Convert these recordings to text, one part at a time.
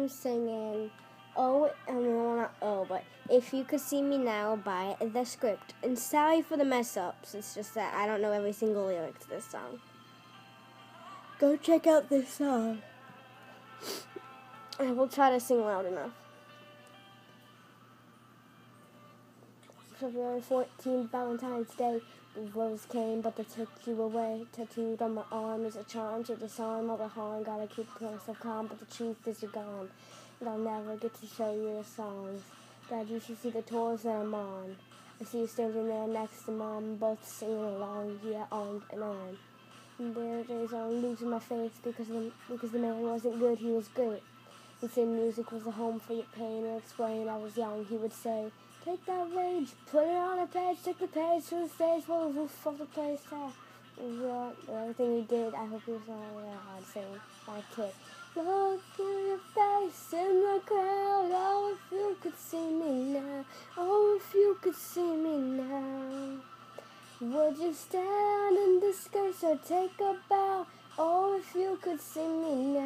I'm singing Oh, mean, well, not Oh, but If You Could See Me Now by The Script. And sorry for the mess ups, it's just that I don't know every single lyric to this song. Go check out this song. I will try to sing loud enough. February 14th, Valentine's Day. The rose came, but they took you away. Tattooed on my arm is a charm to disarm all the harm. Gotta keep myself calm, but the truth is you're gone. And I'll never get to show you the songs that you should see the tours that I'm on. I see you standing there next to mom, both singing along, yeah, arm and arm. And there days I'm losing my faith because the, because the man wasn't good, he was great. He said music was a home for your pain and explain I was young, he would say, Take that rage, put it on a page, take the page to the stage, the roof of the place. Yeah, uh, everything he did, I hope was not really uh, hard saying, my kid. Look in your face in the crowd, oh if you could see me now, oh if you could see me now. Would you stand in disgrace or take a bow? Oh, if you could see me now,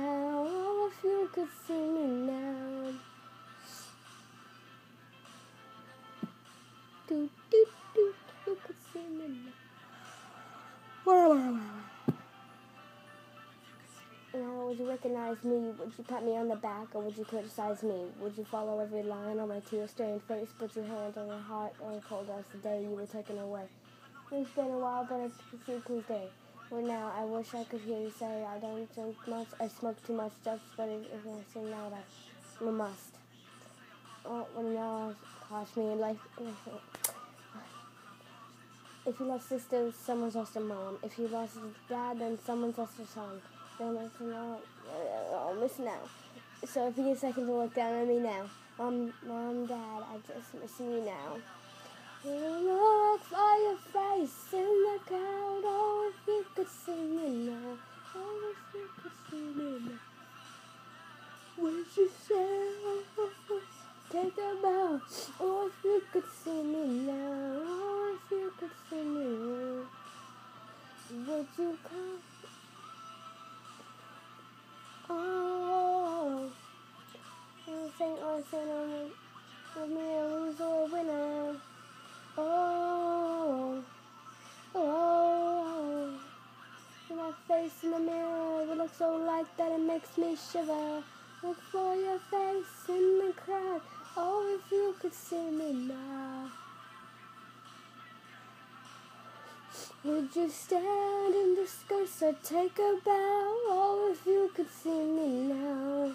Do, do, do, me now. Would you recognize me? Would you pat me on the back or would you criticize me? Would you follow every line on my tear-stained face? Put your hand on your heart and cold as the day you were taken away. It's been a while, but it's a please day. Well, now I wish I could hear you say I don't drink much, I smoke too much stuff, but if I sing loud, I must. Oh, well, now cost me life. If you lost sister, someone's lost a mom. If you lost a dad, then someone's lost a son. Then it's not, I'll miss now. So if you get a second to look down at me now, mom, mom, dad, I just miss you now. Look for your face in the crowd. Oh, if you could see me now. Oh, if you could see me now. Would you say, take a bow? Oh, if you could see me now. Oh, if you could see me. Would you come? Oh, oh, Saint or Saint on with me a loser or winner. Oh, oh, oh. My face in the mirror, it looks so like that it makes me shiver. Look for your face in could see me now. Would you stand in disgrace or take a bow? Oh, if you could see me now.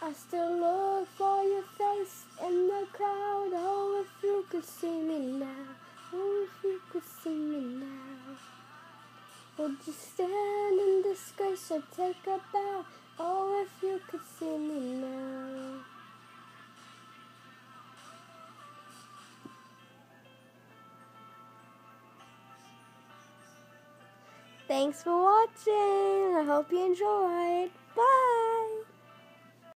I still look for your face in the crowd. Oh, if you could see me now. Oh, if you could see me now. Would you stand in disgrace or take a bow? Oh, if you could see me now. Thanks for watching. I hope you enjoyed. Bye.